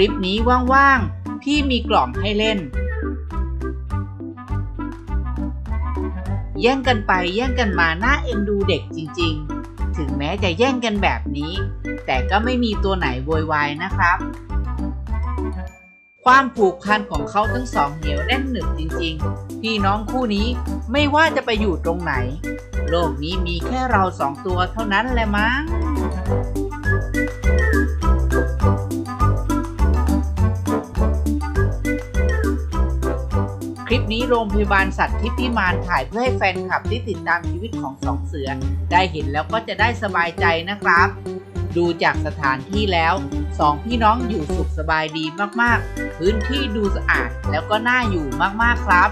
ลิปนี้ว่างๆ พี่มีกล่องให้เล่น แย่งกันไปแย่งกันมาน่าเอ็นดูเด็กจริงๆ ถึงแม้จะแย่งกันแบบนี้ แต่ก็ไม่มีตัวไหนโวยวายนะครับ ความผูกพันของเขาทั้งสองเหนียวแน่นหนึบจริงๆ พี่น้องคู่นี้ไม่ว่าจะไปอยู่ตรงไหน โลกนี้มีแค่เราสองตัวเท่านั้นแหละมั้ง ลิปนี้โรงพยาบาลสัตว์ทิพย์พิมานถ่ายเพื่อให้แฟนคลับที่ติดตามชีวิตของสองเสือ ได้เห็นแล้วก็จะได้สบายใจนะครับ ดูจากสถานที่แล้วสองพี่น้องอยู่สุขสบายดีมากๆ พื้นที่ดูสะอาดแล้วก็น่าอยู่มากๆครับ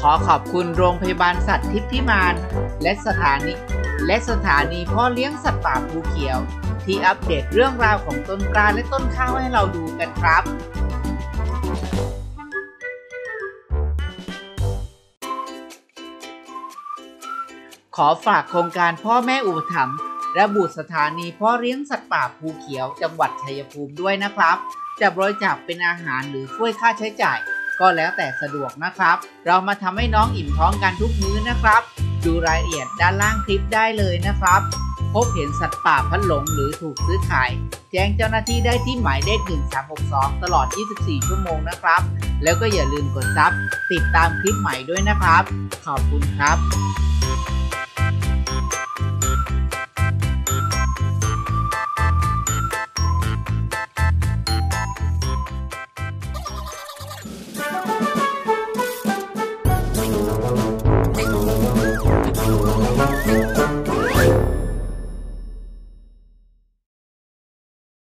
ขอขอบคุณโรงพยาบาลสัตว์ทิพย์พิมานและสถานีและสถานีพ่อเลี้ยงสัตว์ป่าภูเขียว ที่อัปเดตเรื่องราวของต้นกล้าและต้นข้าวให้เราดูกันครับ ขอฝากโครงการพ่อแม่อุปถัมภ์ระบุสถานีพ่อเลี้ยงสัตว์ป่าภูเขียวจังหวัดชัยภูมิด้วยนะครับ จะบริจาคเป็นอาหารหรือช่วยค่าใช้จ่าย ก็แล้วแต่สะดวกนะครับ เรามาทำให้น้องอิ่มท้องกันทุกมื้อนะครับ ดูรายละเอียดด้านล่างคลิปได้เลยนะครับ พบเห็นสัตว์ป่าพัดหลงหรือถูกซื้อขาย แจ้งเจ้าหน้าที่ได้ที่หมายเลข 1362 ตลอด 24 ชั่วโมงนะครับ แล้วก็อย่าลืมกดซับติดตามคลิปใหม่ด้วยนะครับ ขอบคุณครับ